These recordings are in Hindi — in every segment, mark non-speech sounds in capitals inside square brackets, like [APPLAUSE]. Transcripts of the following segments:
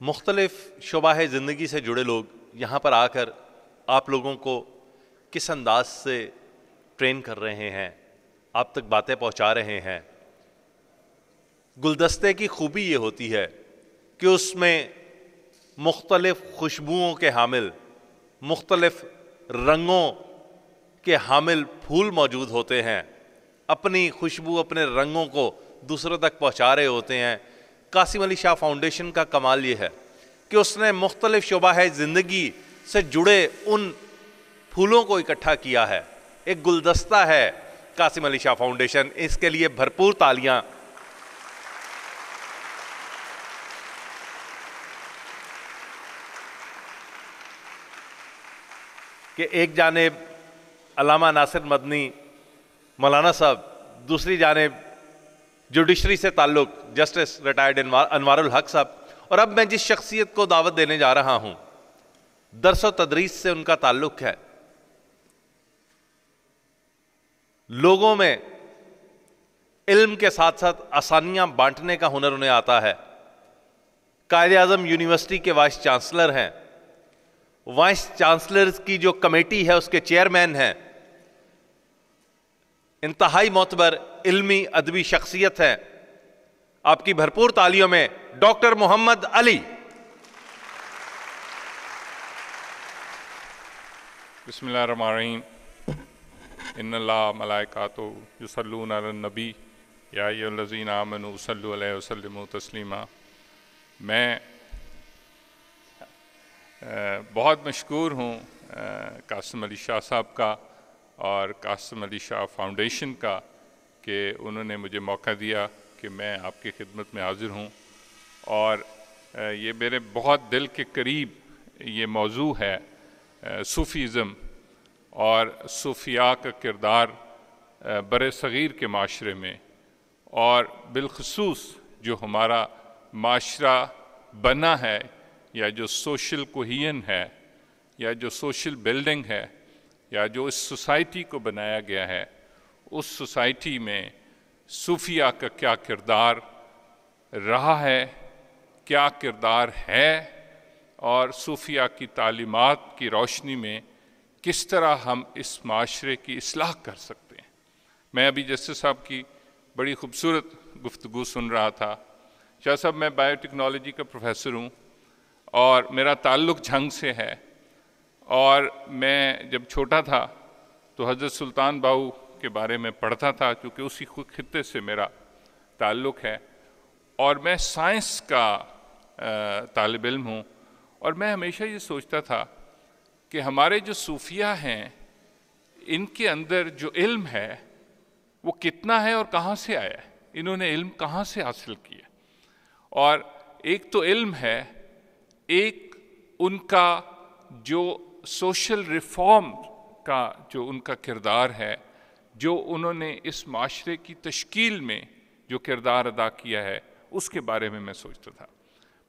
मुख्तलिफ़ शुबा ज़िंदगी से जुड़े लोग यहाँ पर आकर आप लोगों को किस अंदाज से ट्रेन कर रहे हैं, आप तक बातें पहुँचा रहे हैं। गुलदस्ते की खूबी ये होती है कि उसमें मुख्तलिफ़ खुशबुओं के हामिल, मुख्तलिफ़ रंगों के हामिल फूल मौजूद होते हैं। अपनी खुशबू अपने रंगों को दूसरों तक पहुँचा रहे होते हैं। कासिम अली शाह फाउंडेशन का कमाल ये है कि उसने मुख्तलिफ़ शुबा ज़िंदगी से जुड़े उन फूलों को इकट्ठा किया है। एक गुलदस्ता है कासिम अली शाह फाउंडेशन, इसके लिए भरपूर तालियाँ। कि एक जानब अलामा नासिर मदनी, मौलाना साहब, दूसरी जानब जुडिशरी से ताल्लुक़, जस्टिस रिटायर्ड अनवारुल हक साहब। और अब मैं जिस शख्सियत को दावत देने जा रहा हूँ, दरसो तदरीस से उनका ताल्लुक है। लोगों में इल्म के साथ साथ आसानियाँ बांटने का हुनर उन्हें आता है। कायद आज़म यूनिवर्सिटी के वाइस चांसलर हैं। वाइस चांसलर की जो कमेटी है, उसके चेयरमैन हैं। इंतहाई मोतबर इल्मी अदबी शख्सियत है। आपकी भरपूर तालियों में डॉक्टर मोहम्मद अली। बसमीम इन मलाइकातो युसलून नबी। याजीन आमन वसलम तस्लीमा। मैं बहुत मशहूर हूँ कासम अली शाह साहब का और कासम अली शाह फाउंडेशन का। कि उन्होंने मुझे मौका दिया कि मैं आपकी खिदमत में हाज़िर हूँ। और ये मेरे बहुत दिल के करीब ये मौजू है सूफ़ीज़म और सूफिया का किरदार बर सग़ीर के माशरे में और बिलखसूस जो हमारा माशरा बना है या जो सोशल कोहियन है या जो सोशल बिल्डिंग है या जो इस सोसाइटी को बनाया गया है उस सोसाइटी में सूफिया का क्या किरदार रहा है, क्या किरदार है और सूफिया की तालीमत की रोशनी में किस तरह हम इस माशरे की असलाह कर सकते हैं? मैं अभी जस्टिस साहब की बड़ी खूबसूरत गुफ्तु सुन रहा था। शाह साहब, मैं बायोटेक्नोलॉजी का प्रोफेसर हूँ और मेरा ताल्लुक़ झंग से है। और मैं जब छोटा था तो हज़रत सुल्तान बाहू के बारे में पढ़ता था क्योंकि उसी खत्े से मेरा ताल्लुक़ है। और मैं साइंस का तालब इल्म हूँ और मैं हमेशा ये सोचता था कि हमारे जो सूफिया हैं, इनके अंदर जो इल्म है, वो कितना है और कहाँ से आया है? इन्होंने इल्म कहाँ से हासिल किया और एक तो इल्म है, एक उनका जो सोशल रिफॉर्म का जो उनका किरदार है जो उन्होंने इस माशरे की तश्कील में जो किरदार अदा किया है, उसके बारे में मैं सोचता था।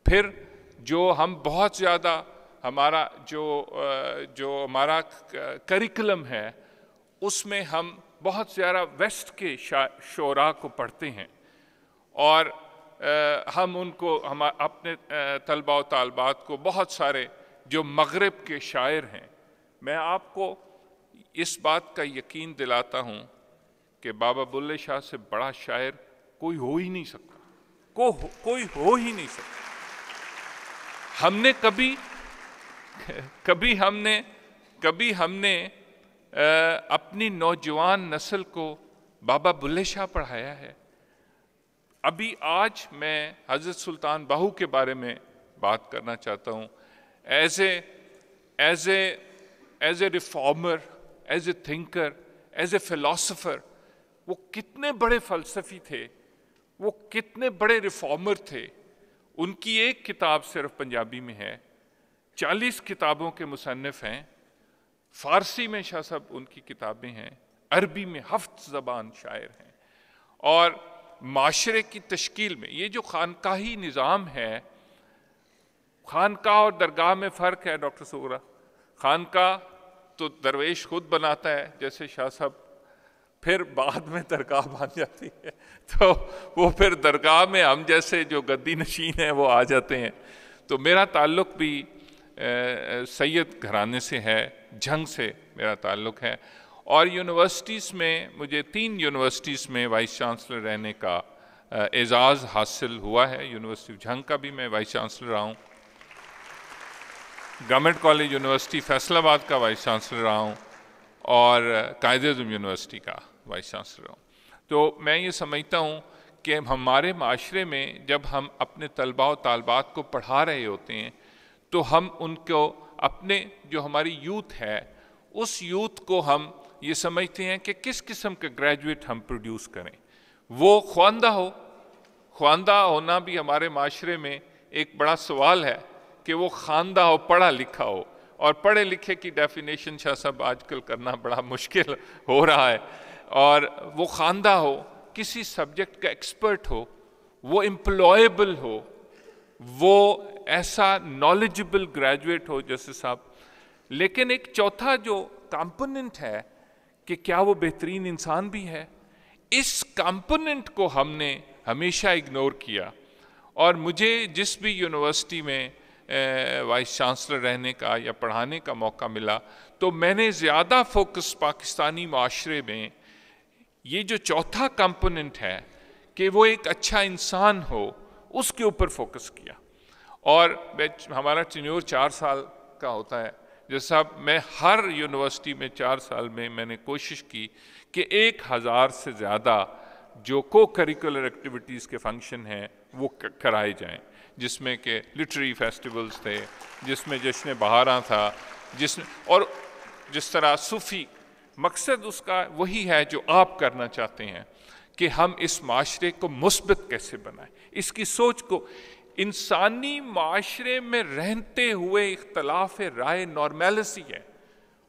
फिर जो हम बहुत ज़्यादा हमारा जो जो हमारा करिकुलम है, उसमें हम बहुत ज़्यादा वेस्ट के शोरा को पढ़ते हैं और हम उनको, हम अपने तलबा व तलबात को बहुत सारे जो मगरब के शायर हैं, मैं आपको इस बात का यकीन दिलाता हूँ कि बाबा बुल्ले शाह से बड़ा शायर कोई हो ही नहीं सकता। को कोई हो ही नहीं सकता। हमने कभी कभी हमने कभी हमने अपनी नौजवान नस्ल को बाबा बुल्ले शाह पढ़ाया है। अभी आज मैं हज़रत सुल्तान बाहू के बारे में बात करना चाहता हूँ। As a as a as a reformer as a thinker as a philosopher वो कितने बड़े फ़लसफ़ी थे, वो कितने बड़े रिफॉर्मर थे। उनकी एक किताब सिर्फ़ पंजाबी में है, चालीस किताबों के मुसनफ़ हैं, फ़ारसी में शाह साहब उनकी किताबें हैं, अरबी में हफ्त ज़बान शायर हैं। और माशरे की तश्कील में, ये जो खानकाही निज़ाम है, खानका और दरगाह में फ़र्क है, डॉक्टर सोरा खानका तो दरवेश खुद बनाता है, जैसे शाह साहब फिर बाद में दरगाह बन जाती है। तो वो फिर दरगाह में हम जैसे जो गद्दी नशीन है, वो आ जाते हैं। तो मेरा ताल्लुक भी सैयद घराने से है, जंग से मेरा ताल्लुक है। और यूनिवर्सिटीज़ में, मुझे तीन यूनिवर्सिटीज़ में वाइस चांसलर रहने का एजाज़ हासिल हुआ है। यूनिवर्सिटी जंग का भी मैं वाइस चांसलर रहा हूँ। गवर्नमेंट कॉलेज यूनिवर्सिटी फैसलाबाद का वाइस चांसलर रहा हूँ और कायद यूनिवर्सिटी का वाइस चांसलर हूँ। तो मैं ये समझता हूँ कि हमारे माशरे में जब हम अपने तलबा और तालबात को पढ़ा रहे होते हैं तो हम उनको अपने जो हमारी यूथ है, उस यूथ को हम ये समझते हैं कि किस किस्म के ग्रेजुएट हम प्रोड्यूस करें। वो ख्वानदा हो ख्वानदा होना भी हमारे माशरे में एक बड़ा सवाल है। कि वो खानदा हो, पढ़ा लिखा हो। और पढ़े लिखे की डेफिनेशन शाह सब आजकल करना बड़ा मुश्किल हो रहा है। और वो खानदा हो, किसी सब्जेक्ट का एक्सपर्ट हो, वो एम्प्लॉयबल हो, वो ऐसा नॉलेजेबल ग्रेजुएट हो, जैसे साहब। लेकिन एक चौथा जो कंपोनेंट है कि क्या वो बेहतरीन इंसान भी है, इस कंपोनेंट को हमने हमेशा इग्नोर किया। और मुझे जिस भी यूनिवर्सिटी में वाइस चांसलर रहने का या पढ़ाने का मौका मिला तो मैंने ज़्यादा फोकस पाकिस्तानी माशरे में ये जो चौथा कंपोनेंट है कि वो एक अच्छा इंसान हो, उसके ऊपर फोकस किया। और हमारा टेन्योर चार साल का होता है। जैसा मैं हर यूनिवर्सिटी में चार साल में मैंने कोशिश की कि एक हज़ार से ज़्यादा जो को करिकुलर एक्टिविटीज़ के फ़ंक्शन हैं, वो कराए जाएँ। जिसमें के लिटरी फेस्टिवल्स थे, जिसमें जश्न बहारा था जिस और जिस तरह सूफ़ी मकसद उसका वही है जो आप करना चाहते हैं, कि हम इस माशरे को मुस्बत कैसे बनाएँ। इसकी सोच को इंसानी माशरे में रहते हुए इख्तलाफ राय नॉर्मेलिसी है।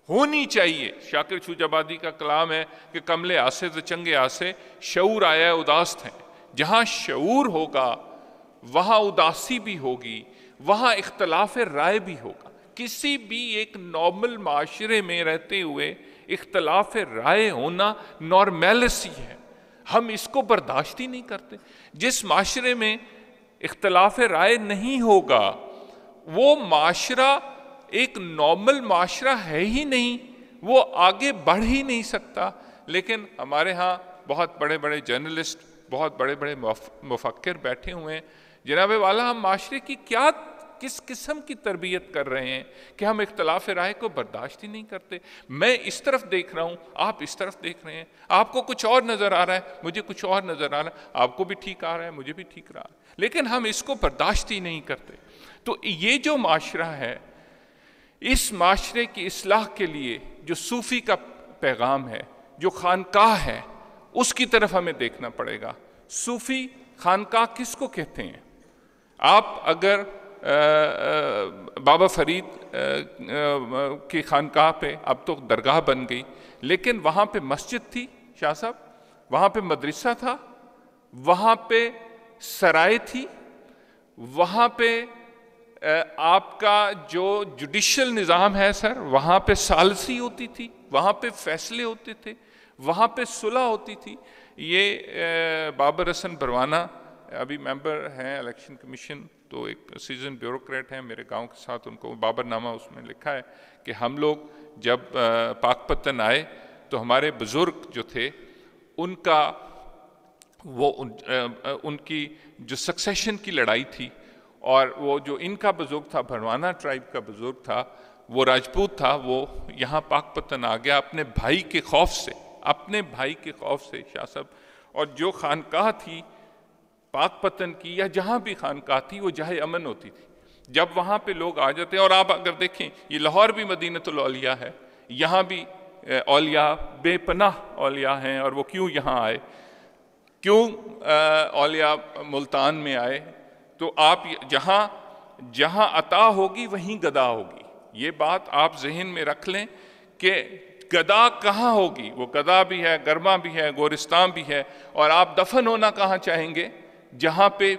होनी चाहिए। शाकिर छूजाबादी का कलाम है कि कमले आसे तो चंगे आसे शूर आया उदास हैं। जहाँ शूर होगा वहाँ उदासी भी होगी, वहाँ इख्तलाफ राय भी होगा। किसी भी एक नॉर्मल माशरे में रहते हुए इख्तलाफ राय होना नॉर्मेलिसी है। हम इसको बर्दाश्त ही नहीं करते। जिस माशरे में इख्तलाफ राय नहीं होगा, वो माशरा एक नॉर्मल माशरा है ही नहीं, वो आगे बढ़ ही नहीं सकता। लेकिन हमारे यहाँ बहुत बड़े बड़े जर्नलिस्ट, बहुत बड़े बड़े मुफक्र बैठे हुए हैं। जनाब वाला, हम माशरे की क्या, किस किस्म की तरबियत कर रहे हैं कि हम इख्तलाफ राय को बर्दाश्त ही नहीं करते? मैं इस तरफ़ देख रहा हूँ, आप इस तरफ़ देख रहे हैं। आपको कुछ और नज़र आ रहा है, मुझे कुछ और नज़र आ रहा है। आपको भी ठीक आ रहा है, मुझे भी ठीक रहा है। लेकिन हम इसको बर्दाश्त ही नहीं करते। तो ये जो माशरा है, इस माशरे की असलाह के लिए जो सूफ़ी का पैगाम है, जो खानकाह है, उसकी तरफ़ हमें देखना पड़ेगा। सूफ़ी खानकाह किसको कहते हैं? आप अगर बाबा फरीद की खानकाह पे, अब तो दरगाह बन गई, लेकिन वहाँ पे मस्जिद थी, शाह साहब, वहाँ पे मदरसा था, वहाँ पे सराय थी, वहाँ पे आपका जो जुडिशल निज़ाम है सर, वहाँ पे सालसी होती थी, वहाँ पे फैसले होते थे, वहाँ पे सुलह होती थी, ये बाबर हसन बरवाना अभी मेंबर हैं इलेक्शन कमीशन तो एक सीज़न ब्यूरोक्रेट हैं मेरे गाँव के साथ उनको बाबरनामा उसमें लिखा है कि हम लोग जब पाकपतन आए तो हमारे बुज़ुर्ग जो थे उनका वो उन, उनकी जो सक्सेशन की लड़ाई थी और वो जो इनका बुज़ुर्ग था भरवाना ट्राइब का बुज़ुर्ग था वो राजपूत था वो यहाँ पाकपतन आ गया अपने भाई के खौफ से अपने भाई के खौफ से शाह साहब। और जो खानकाह थी पाक पतन की या जहाँ भी खानका थी, वो जहाँ अमन होती थी। जब वहाँ पे लोग आ जाते हैं और आप अगर देखें, ये लाहौर भी मदीनतौलिया है, यहाँ भी औलिया, बेपनाह औलिया हैं और वो क्यों यहाँ आए? क्यों औलिया मुल्तान में आए? तो आप जहाँ जहाँ अता होगी, वहीं गदा होगी। ये बात आप जहन में रख लें कि गदा कहाँ होगी? वो गदा भी है, गर्मा भी है, गोरिस्तान भी है, और आप दफन होना कहाँ चाहेंगे? जहाँ पे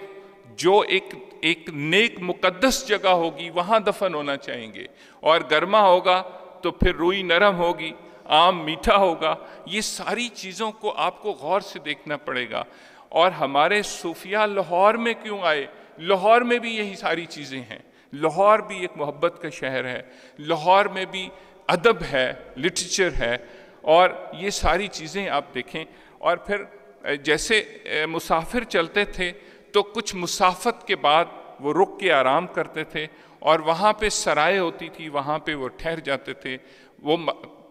जो एक एक नेक मुकद्दस जगह होगी, वहाँ दफन होना चाहेंगे। और गर्मा होगा तो फिर रुई नरम होगी, आम मीठा होगा। ये सारी चीज़ों को आपको गौर से देखना पड़ेगा। और हमारे सूफिया लाहौर में क्यों आए? लाहौर में भी यही सारी चीज़ें हैं। लाहौर भी एक मोहब्बत का शहर है। लाहौर में भी अदब है, लिटरेचर है। और ये सारी चीज़ें आप देखें। और फिर जैसे मुसाफिर चलते थे तो कुछ मुसाफत के बाद वो रुक के आराम करते थे और वहाँ पे सराय होती थी, वहाँ पे वो ठहर जाते थे। वो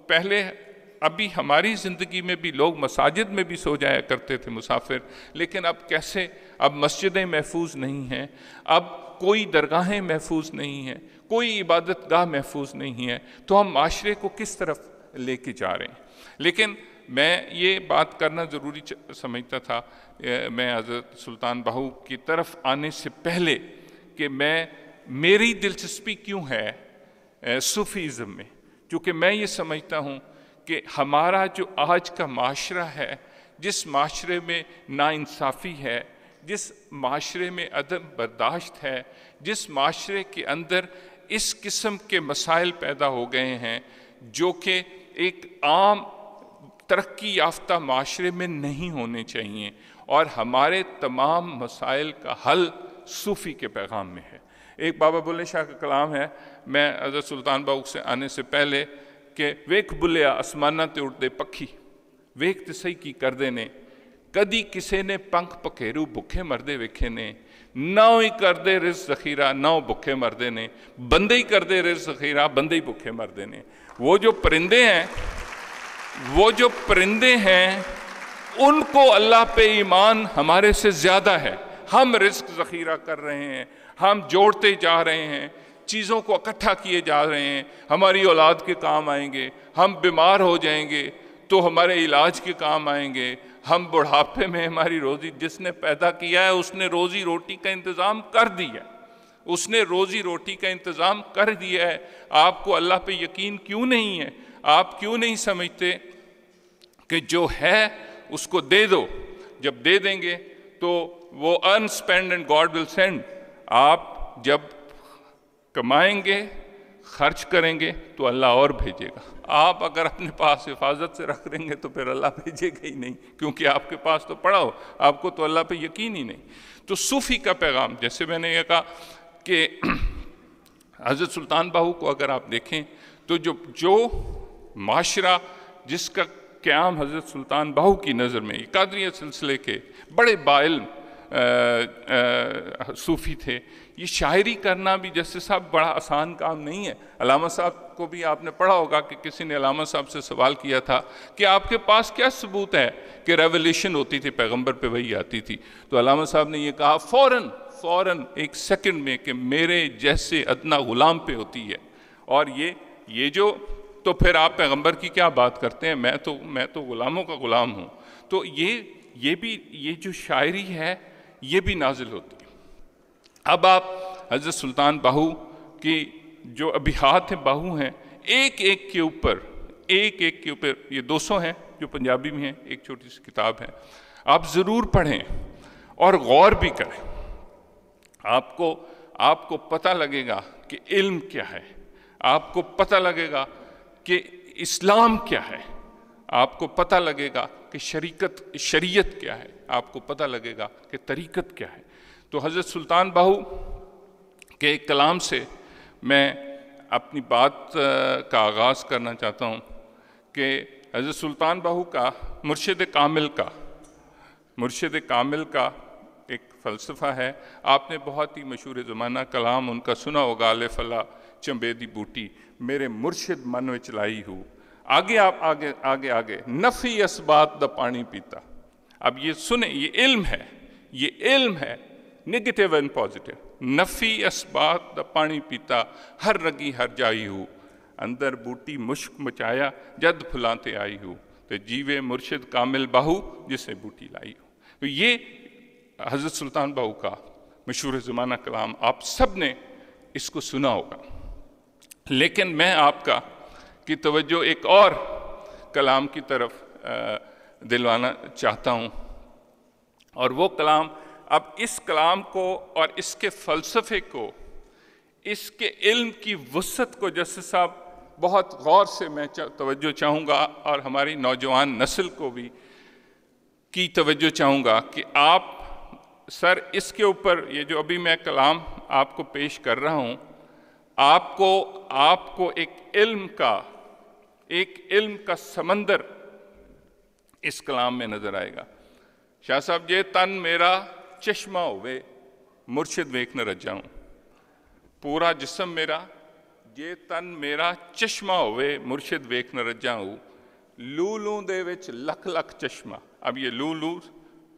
पहले अभी हमारी ज़िंदगी में भी लोग मसाजिद में भी सो जाया करते थे मुसाफिर, लेकिन अब कैसे? अब मस्जिदें महफूज नहीं हैं, अब कोई दरगाहें महफूज नहीं हैं, कोई इबादत गाह महफूज नहीं है तो हम माशरे को किस तरफ़ लेके जा रहे हैं? लेकिन मैं ये बात करना ज़रूरी समझता था मैं हज़रत सुल्तान बाहू की तरफ़ आने से पहले कि मैं, मेरी दिलचस्पी क्यों है सूफ़ीज़म में? क्योंकि मैं ये समझता हूँ कि हमारा जो आज का माशरा है, जिस माशरे में नाइंसाफ़ी है, जिस माशरे में अदम बर्दाश्त है, जिस माशरे के अंदर इस किस्म के मसाइल पैदा हो गए हैं, जो कि एक आम तरक्की याफ्ता माशरे में नहीं होने चाहिए। और हमारे तमाम मसाइल का हल सूफ़ी के पैगाम में है। एक बाबा बुल्ले शाह का कलाम है। मैं हज़रत सुल्तान बाग से आने से पहले कि वेख बुलिया आसमाना ते उड़ते पखी, वेख तो सही की करते ने कदी किसी ने पंख पखेरू भुखे मरदे वेखे ने। ना ही करते रिज जखीरा ना भुखे मरते ने। बंदे ही करते रिज जखीरा, बंदे भुखे मरते ने। वो जो परिंदे हैं वो जो परिंदे हैं, उनको अल्लाह पे ईमान हमारे से ज़्यादा है। हम रिस्क ज़ख़ीरा कर रहे हैं, हम जोड़ते जा रहे हैं, चीज़ों को इकट्ठा किए जा रहे हैं। हमारी औलाद के काम आएँगे, हम बीमार हो जाएँगे तो हमारे इलाज के काम आएँगे। हम बुढ़ापे में हमारी रोज़ी, जिसने पैदा किया है, उसने रोज़ी रोटी का इंतज़ाम कर दिया उसने रोज़ी रोटी का इंतज़ाम कर दिया है। आपको अल्लाह पे यकीन क्यों नहीं है? आप क्यों नहीं समझते? कि जो है, उसको दे दो। जब दे देंगे तो वो unspent and God will send आप जब कमाएँगे, खर्च करेंगे तो अल्लाह और भेजेगा। आप अगर अपने पास हिफाजत से रख देंगे तो फिर अल्लाह भेजेगा ही नहीं, क्योंकि आपके पास तो पड़ा हो। आपको तो अल्लाह पे यकीन ही नहीं। तो सूफ़ी का पैगाम, जैसे मैंने ये कहा कि [CLEARS THROAT] हज़रत सुल्तान बाहू को अगर आप देखें तो जो जो माशरा जिसका क्याम हज़रत सुल्तान बाहू की नज़र में, कादरिया सिलसिले के बड़े बाइल सूफ़ी थे। ये शायरी करना भी जैसे साहब बड़ा आसान काम नहीं है। अलामा साहब को भी आपने पढ़ा होगा कि किसी ने अलामा साहब से सवाल किया था कि आपके पास क्या सबूत है कि रेवोल्यूशन होती थी, पैगंबर पे वही आती थी। तो अलामा साहब ने ये कहा, फ़ौरन फ़ौरन एक सेकंड में कि मेरे जैसे अदना ग़ुलाम पे होती है। और ये ये जो तो फिर आप पैगंबर की क्या बात करते हैं? मैं तो मैं तो ग़ुलामों का ग़ुलाम हूँ। तो ये ये भी, ये जो शायरी है, ये भी नाजिल होती है। अब आप हज़रत सुल्तान बाहू की जो अभी हाथ है, बाहू हैं एक एक के ऊपर एक एक के ऊपर, ये 200 हैं जो पंजाबी में हैं, एक छोटी सी किताब है। आप ज़रूर पढ़ें और गौर भी करें। आपको आपको पता लगेगा कि इल्म क्या है। आपको पता लगेगा कि इस्लाम क्या है? आपको पता लगेगा कि शरीकत, शरीयत क्या है। आपको पता लगेगा कि तरीकत क्या है। तो हज़रत सुल्तान बाहू के एक कलाम से मैं अपनी बात का आगाज़ करना चाहता हूँ कि हज़रत सुल्तान बाहू का, मुर्शद कामिल का, मुर्शद कामिल का एक फ़लसफ़ा है। आपने बहुत ही मशहूर ज़माना कलाम उनका सुना होगा आले फला चंबेदी बूटी मेरे मुर्शद मन में चलाई हूँ आगे आप आगे आगे आगे नफ़ी इसबात द पानी पीता अब ये सुने ये इल्म है ये इल्म है नेगेटिव एंड पॉजिटिव नफ़ी इसबात द पानी पीता हर रगी हर जाई हूँ अंदर बूटी मुश्क मचाया जद फुलाते आई हूँ तो जीवे मुर्शिद कामिल बाहू जिसे बूटी लाई हो तो ये हज़रत सुल्तान बाहू का मशहूर ज़माना कलाम आप सबने इसको सुना होगा लेकिन मैं आपका की तवज्जो एक और कलाम की तरफ़ दिलवाना चाहता हूँ। और वो कलाम, अब इस कलाम को और इसके फ़लसफ़े को, इसके इल्म की वसत को जैसे साहब, बहुत गौर से मैं तवज्जो चाहूँगा और हमारी नौजवान नस्ल को भी की तवज्जो चाहूँगा कि आप, सर, इसके ऊपर ये जो अभी मैं कलाम आपको पेश कर रहा हूँ आपको आपको एक इल्म का, एक इल्म का समंदर इस कलाम में नज़र आएगा। शाह साहब, ये तन मेरा चश्मा होवे मुर्शिद वेख न रज जाऊँ पूरा जिसम मेरा, ये तन मेरा चश्मा होवे मुर्शिद वेख न रज जाऊँ लू लू दे विच लख लख चश्मा। अब ये लू लू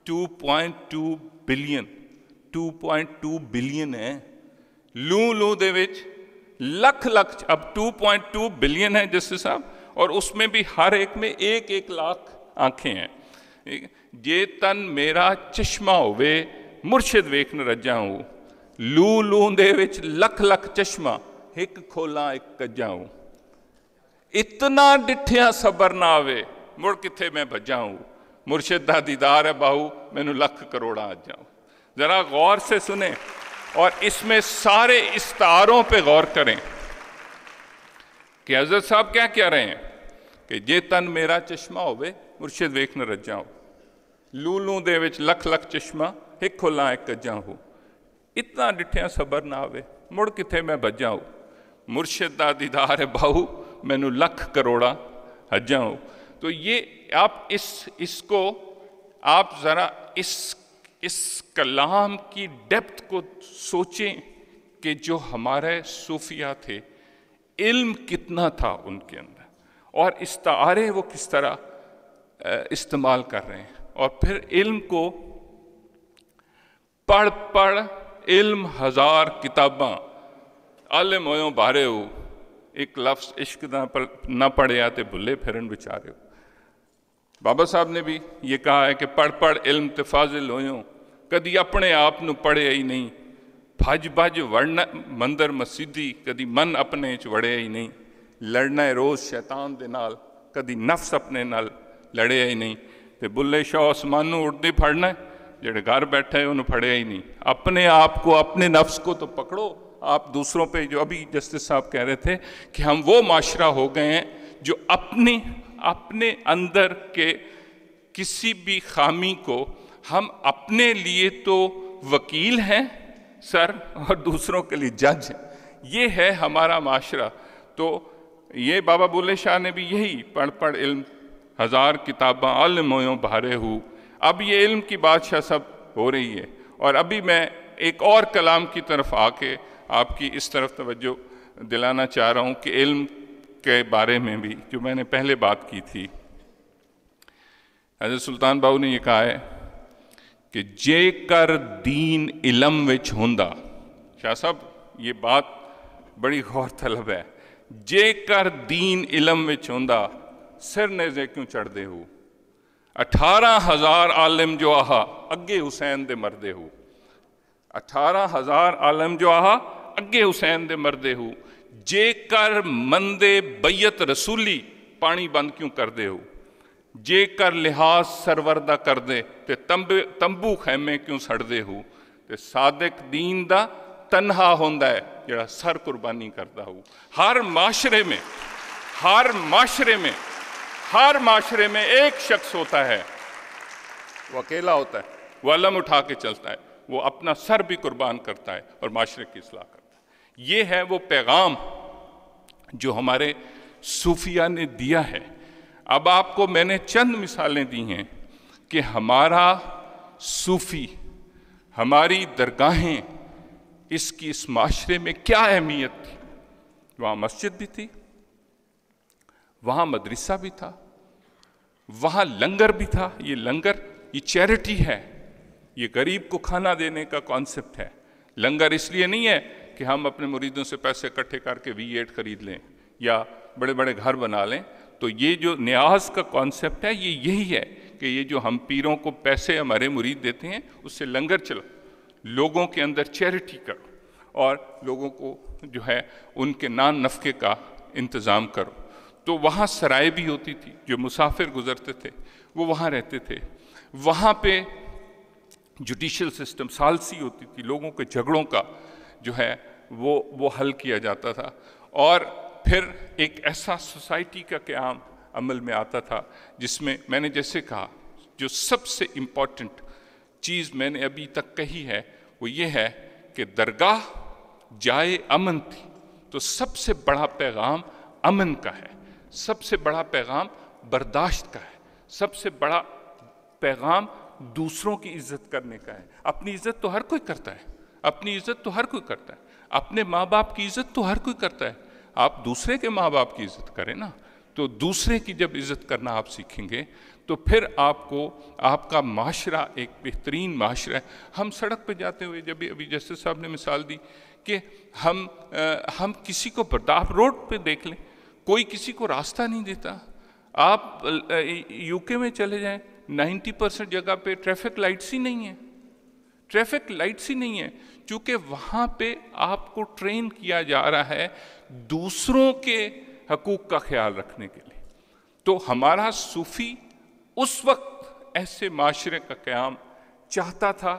2.2 बिलियन 2.2 बिलियन है। लू लू दे विच लख लख अब 2.2 बिलियन है जस्टिस साहब और उसमें भी हर एक में एक एक लाख आंखें हैं जे तन मेरा चश्मा होवे मुर्शिद वेख न रजा हूँ लू लू दे विच लख लख चश्मा ਇੱਕ ਖੋਲਾਂ ਇੱਕ ਕੱਜਾਂ ਇਤਨਾ ਡਿੱਠਿਆ ਸਬਰ ਨਾ ਆਵੇ ਮੁੜ ਕਿੱਥੇ ਮੈਂ ਭੱਜਾਂ मुर्शिद का दीदार है बाहू मैनू लख करोड़ा आ जाऊं ज़रा गौर से सुने और इसमें सारे इस्तारों पे गौर करें कि हज़रत साहब क्या कह रहे हैं कि जे तन मेरा चश्मा हो मुर्शिद वेख न रजा हो। लू लू दे लख लख चश्मा एक खोला एक कजा हो। इतना डिठिया सबर ना आवे मुड़ किथे मैं बजा हूँ? मुर्शिद का दीदार है बाहू, मैनू लख करोड़ा हजा हो। तो ये आप इस, इसको आप ज़रा इस इस कलाम की डेप्थ को सोचें कि जो हमारे सूफिया थे, इल्म कितना था उनके अंदर और इस्तारे वो किस तरह इस्तेमाल कर रहे हैं। और फिर इल्म को पढ़ पढ़ इल्म हज़ार किताबा, आलम होयों बारे हो, एक लफ्ज़ इश्क ना पढ़िया तो भुले फिरन विचारे बाबा साहब ने भी ये कहा है कि पढ़ पढ़, इल्म ते फाजिल होयों। कदी अपने आप न पढ़िया ही नहीं। भज भज वड़ना मंदिर मसीदी कदी मन अपने च वड़िया ही नहीं। लड़ना है रोज़ शैतान दे नाल, कदी नफ्स अपने नाल लड़िया ही नहीं। तो बुले शाह आसमानों उड़ते फड़ना जेड़े घर बैठे उन्होंने फड़िया ही नहीं। अपने आप को, अपने नफ्स को तो पकड़ो। आप दूसरों पे जो अभी जस्टिस साहब कह रहे थे कि हम वो माशरा हो गए हैं जो अपने अपने अंदर के किसी भी खामी को हम अपने लिए तो वकील हैं, सर, और दूसरों के लिए जज हैं। ये है हमारा माशरा। तो ये बाबा बुल्ले शाह ने भी यही पढ़ पढ़ इल्म, हज़ार किताबा अलमोयों भारे हूँ। अब ये इल्म की बादशाह सब हो रही है। और अभी मैं एक और कलाम की तरफ़ आके आपकी इस तरफ़ तवज्जो दिलाना चाह रहा हूँ कि इल्म के बारे में भी जो मैंने पहले बात की थी। हज़रत सुल्तान बाबू ने यह कहा है कि जे कर दीन इलम विच होंदा, शाह साहब, ये बात बड़ी गौर तलब है। जे कर दीन इलम विच होंदा, सिर ने जे क्यों चढ़ते हो? अठारह हज़ार आलिम जो आहा अगे हुसैन दे मरदे हो। अठारह हज़ार आलम जो आहा अगे हुसैन दे जेकर मंदे बैयत रसूली पानी बंद क्यों कर दे जेकर लिहाज सरवर का कर दे, ते तंबे, तंबू खैमे क्यों सड़ते हो? ते सादिक दीन का तनहा है जरा सर कुर्बानी करता हो। हर माशरे में, हर माशरे में, हर माशरे में एक शख्स होता है। वो अकेला होता है, वो अलम उठा के चलता है, वो अपना सर भी कुर्बान करता है और माशरे की असलाह करता है। ये है वो पैगाम जो हमारे सूफिया ने दिया है। अब आपको मैंने चंद मिसालें दी हैं कि हमारा सूफी, हमारी दरगाहें, इसकी इस माशरे में क्या अहमियत थी? वहाँ मस्जिद भी थी, वहाँ मदरसा भी था, वहाँ लंगर भी था। ये लंगर, ये चैरिटी है। ये गरीब को खाना देने का कॉन्सेप्ट है। लंगर इसलिए नहीं है कि हम अपने मुरीदों से पैसे इकट्ठे करके वी एट खरीद लें या बड़े बड़े घर बना लें तो ये जो न्याज का कॉन्सेप्ट है, ये यही है कि ये जो हम पीरों को पैसे हमारे मुरीद देते हैं, उससे लंगर चलो लोगों के अंदर चैरिटी करो और लोगों को जो है उनके नान नफ़े का इंतज़ाम करो। तो वहाँ सराय भी होती थी, जो मुसाफिर गुज़रते थे, वो वहाँ रहते थे। वहाँ पे जुडिशल सिस्टम सालसी होती थी, लोगों के झगड़ों का जो है वो वो हल किया जाता था। और फिर एक ऐसा सोसाइटी का क्याम अमल में आता था, जिसमें मैंने जैसे कहा, जो सबसे इंपॉर्टेंट चीज़ मैंने अभी तक कही है, वो ये है कि दरगाह जाए अमन थी तो सबसे बड़ा पैगाम अमन का है। सबसे बड़ा पैगाम बर्दाश्त का है। सबसे बड़ा पैगाम दूसरों की इज़्ज़त करने का है। अपनी इज़्ज़त तो हर कोई करता है। अपनी इज़्ज़त तो हर कोई करता है। अपने माँ बाप की इज़्ज़त तो हर कोई करता है। आप दूसरे के माँ बाप की इज़्ज़त करें ना तो दूसरे की जब इज़्ज़त करना आप सीखेंगे तो फिर आपको आपका माशरा एक बेहतरीन माशरा है। हम सड़क पर जाते हुए जब अभी जस्टिस साहब ने मिसाल दी कि हम आ, हम किसी को बर्दाश्त रोड पे देख लें कोई किसी को रास्ता नहीं देता। आप यूके में चले जाएँ 90 परसेंट जगह पे ट्रैफ़िक लाइट्स ही नहीं है। ट्रैफ़िक लाइट्स ही नहीं है। क्योंकि वहाँ पे आपको ट्रेन किया जा रहा है दूसरों के हकूक का ख्याल रखने के लिए। तो हमारा सूफी उस वक्त ऐसे माशरे का क्याम चाहता था,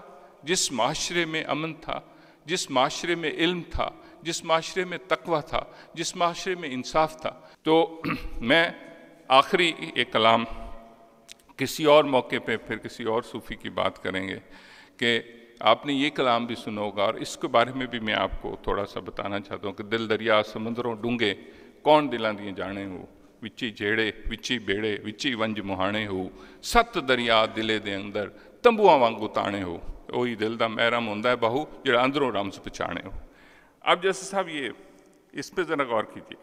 जिस माशरे में अमन था, जिस माशरे में इल्म था, जिस माशरे में तकवा था, जिस माशरे में इंसाफ था। तो [CLEARS THROAT] मैं आखिरी एक कलाम किसी और मौके पे फिर किसी और सूफ़ी की बात करेंगे कि आपने ये कलाम भी सुना होगा और इसके बारे में भी मैं आपको थोड़ा सा बताना चाहता हूँ कि दिल दरिया समुद्रों डूँगे, कौन दिलों दिए जाने हो? विची जेड़े विची बेड़े विची वंज मुहाने हो? सत दरिया दिले दे अंदर, तंबुआ वांगू ताने हो? वही दिल का महरम होंगे बहू जरा अंदरों रमस पछाने हो। अब जैसे साहब ये, इस पर ज़रा गौर कीजिए।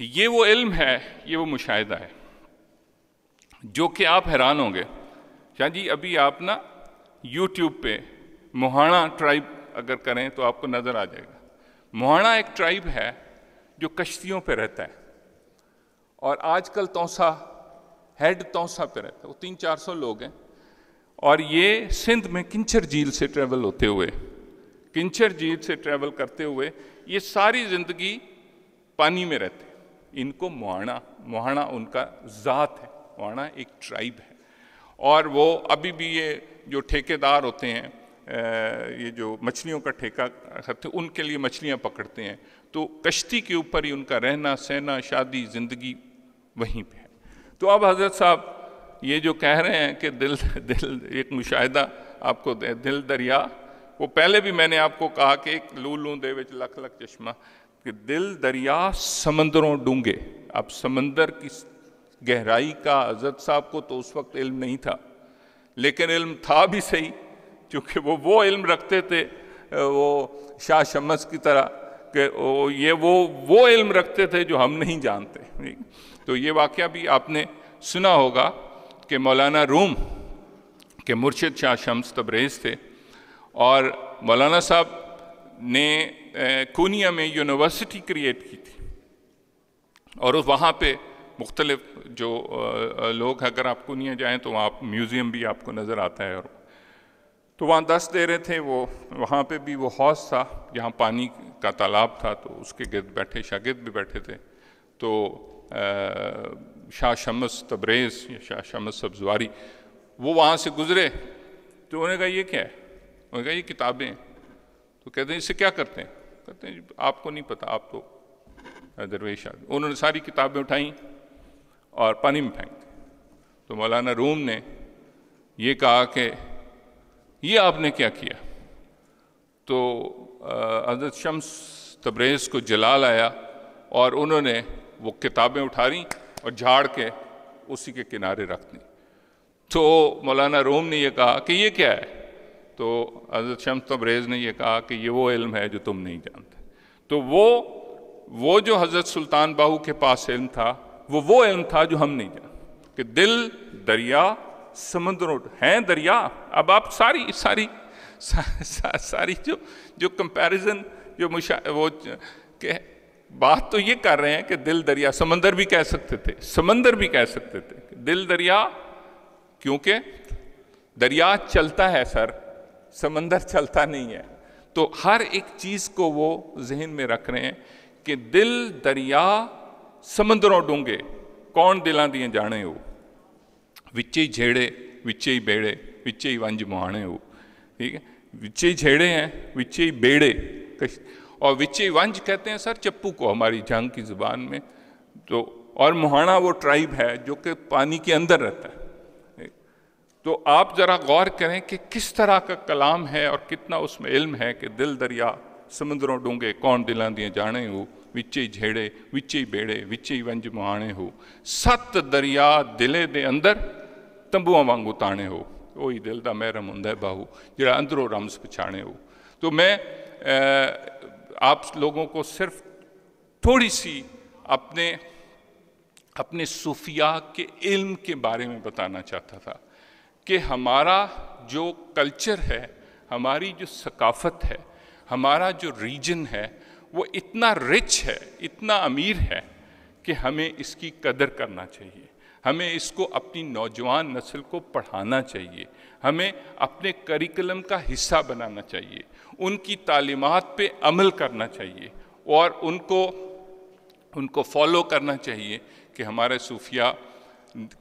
ये वो इल्म है, ये वो मुशाहिदा है, जो कि आप हैरान होंगे। शाह जी, अभी आप ना यूट्यूब पे मोहाना ट्राइब अगर करें तो आपको नज़र आ जाएगा। मोहाना एक ट्राइब है जो कश्तियों पे रहता है और आजकल तोसा, हेड तोसा पे रहता है। वो तीन चार सौ लोग हैं। और ये सिंध में किंचर झील से ट्रेवल होते हुए, किंचर झील से ट्रेवल करते हुए ये सारी ज़िंदगी पानी में रहते हैं। इनको मोहाना मोहाना उनका ज़ात है। मोहाना एक ट्राइब है। और वो अभी भी ये जो ठेकेदार होते हैं ये जो मछलियों का ठेका करते उनके लिए मछलियाँ पकड़ते हैं। तो कश्ती के ऊपर ही उनका रहना सहना शादी ज़िंदगी वहीं पे है। तो अब हज़रत साहब ये जो कह रहे हैं कि दिल दिल एक मुशाहिदा आपको दे, दिल दरिया वो पहले भी मैंने आपको कहा कि एक लू लू दे लख लख चश्मा कि दिल दरिया समंदरों डूँगे। आप समंदर की गहराई का हज़रत साहब को तो उस वक्त इल्म नहीं था, लेकिन इल्म था भी सही, क्योंकि वो वो इल्म रखते थे वो शाह शमस की तरह कि ये वो वो इल्म रखते थे जो हम नहीं जानते। तो ये वाक़ भी आपने सुना होगा कि मौलाना रूम के मुर्शिद शाह शम्स तबरेज़ थे, और मौलाना साहब ने कोनिया में यूनिवर्सिटी क्रिएट की थी, और वहाँ पे मुख्तलिफ़ जो लोग अगर आप कोनिया जाएँ तो वहाँ म्यूज़ियम भी आपको नज़र आता है और तो वहाँ दस दे रहे थे वो, वहाँ पे भी वो हौस था, जहाँ पानी का तालाब था तो उसके गिरद बैठे शागिद भी बैठे थे। तो शाह शमस तबरेज़ या शाह शमस सब्जवारी, वो वहाँ से गुज़रे तो उन्होंने कहा, ये क्या है? उन्होंने कहा, ये किताबें तो कहते हैं इससे क्या करते हैं? कहते हैं आपको नहीं पता, आप तो दरवेश उन्होंने सारी किताबें उठाई और पानी में फेंक तो मौलाना रूम ने ये कहा कि ये आपने क्या किया? तो हज़रत शम्स तब्रेज़ को जलाल आया और उन्होंने वो किताबें उठा ली और झाड़ के उसी के किनारे रख दी। तो मौलाना रोम ने यह कहा कि ये क्या है? तो हज़रत शम्स तब्रेज़ ने यह कहा कि ये वो इल्म है जो तुम नहीं जानते। तो वो वो जो हज़रत सुल्तान बाहू के पास इल्म था वो वो इल्म था जो हम नहीं जानते कि दिल दरिया समुद्र हैं दरिया। अब आप सारी सारी सा, सा, सारी जो जो कंपैरिजन जो मुशा वो के बात तो ये कर रहे हैं कि दिल दरिया समंदर भी कह सकते थे समंदर भी कह सकते थे। दिल दरिया क्योंकि दरिया चलता है सर समंदर चलता नहीं है। तो हर एक चीज़ को वो जहन में रख रहे हैं कि दिल दरिया समंदरों डूँगे कौन दिलों दिए जाने हो विचे झेड़े विचे ही बेड़े विचे ही वंज मुहाने हो ठीक है विचे ही झेड़े हैं विचे ही बेड़े और विचे ही वंज कहते हैं सर चप्पू को हमारी जंग की ज़ुबान में तो और मुहाना वो ट्राइब है जो कि पानी के अंदर रहता है तो आप ज़रा गौर करें कि किस तरह का कलाम है और कितना उसमें इल्म है कि दिल दरिया समुद्रों डूँगे कौन दिलों दिए जाने हो ਵਿੱਚ ਹੀ ਝੇੜੇ ਵਿੱਚ ਹੀ ਬੇੜੇ ਵਿੱਚ ਹੀ ਵੰਜ ਮੁਹਾਣੇ ਹੋ ਸੱਤ ਦਰਿਆ ਦਿਲੇ ਦੇ ਅੰਦਰ ਤੰਬੂਆਂ ਵਾਂਗੂ ਤਾਣੇ ਹੋ ਉਹੀ ਦਿਲ ਦਾ ਮਹਿਰਮ ਹੁੰਦਾ ਬਾਹੂ ਜਿਹੜਾ ਅੰਦਰੋਂ ਰਮਜ਼ ਪਛਾਣੇ ਹੋ तो मैं आप लोगों को सिर्फ थोड़ी सी अपने अपने सूफिया के इल्म के बारे में बताना चाहता था कि हमारा जो कल्चर है हमारी जो सकाफ़त है हमारा जो रीजन है वो इतना रिच है, इतना अमीर है कि हमें इसकी कदर करना चाहिए। हमें इसको अपनी नौजवान नस्ल को पढ़ाना चाहिए। हमें अपने करिकुलम का हिस्सा बनाना चाहिए। उनकी तालीमत पे अमल करना चाहिए और उनको उनको फॉलो करना चाहिए कि हमारे सूफिया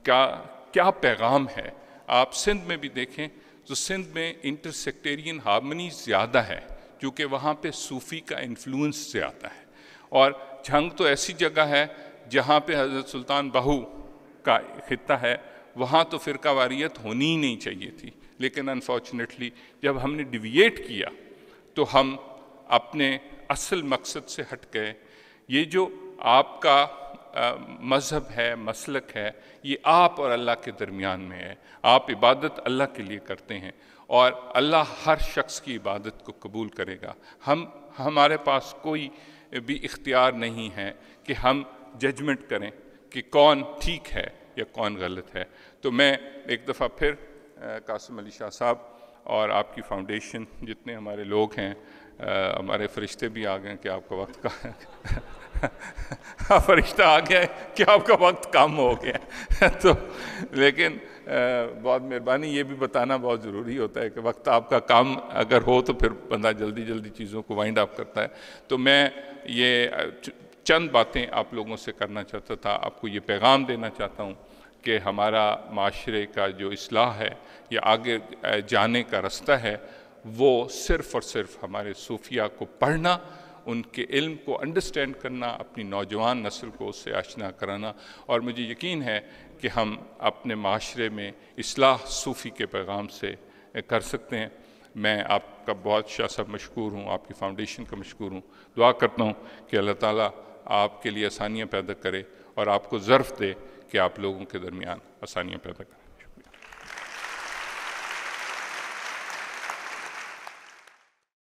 का क्या पैगाम है। आप सिंध में भी देखें तो सिंध में इंटरसेक्टेरियन हारमनी ज़्यादा है। क्योंकि वहाँ पे सूफ़ी का इन्फ्लुएंस ज़्यादा है। और झंग तो ऐसी जगह है, जहाँ पे हज़रत सुल्तान बहू का खत्ता है, वहाँ तो फ़िरका वारियत होनी ही नहीं चाहिए थी। लेकिन अनफॉर्चुनेटली जब हमने डिविएट किया तो हम अपने असल मकसद से हट गए। ये जो आपका मज़हब है, मसलक है, ये आप और अल्लाह के दरमियान में है। आप इबादत अल्लाह के लिए करते हैं। और अल्लाह हर शख्स की इबादत को कबूल करेगा। हम, हमारे पास कोई भी इख्तियार नहीं है कि हम जजमेंट करें कि कौन ठीक है या कौन गलत है। तो मैं एक दफ़ा फिर कासिम अली शाह साहब और आपकी फाउंडेशन जितने हमारे लोग हैं हमारे फरिश्ते भी आ गए कि आपका वक्त का [LAUGHS] [LAUGHS] फरिश्ता आ गया कि आपका वक्त कम हो गया [LAUGHS] तो लेकिन बहुत मेहरबानी, ये भी बताना बहुत ज़रूरी होता है कि वक्त आपका काम अगर हो तो फिर बंदा जल्दी जल्दी चीज़ों को वाइंड अप करता है। तो मैं ये चंद बातें आप लोगों से करना चाहता था। आपको ये पैगाम देना चाहता हूँ कि हमारा माशरे का जो असलाह है या आगे जाने का रास्ता है, वो सिर्फ़ और सिर्फ़ हमारे सूफिया को पढ़ना उनके इल्म को अंडरस्टैंड करना, अपनी नौजवान नस्ल को उससे आशना कराना। और मुझे यकीन है कि हम अपने माशरे में असलाह सूफ़ी के पैगाम से कर सकते हैं। मैं आपका बहुत शाह सब मशहूर हूँ, आपकी फाउंडेशन का मशहूर हूँ। दुआ करता हूँ कि अल्लाह ताला आपके लिए आसानियाँ पैदा करे और आपको ज़र्फ़ दे कि आप लोगों के दरमियान आसानियाँ पैदा करें।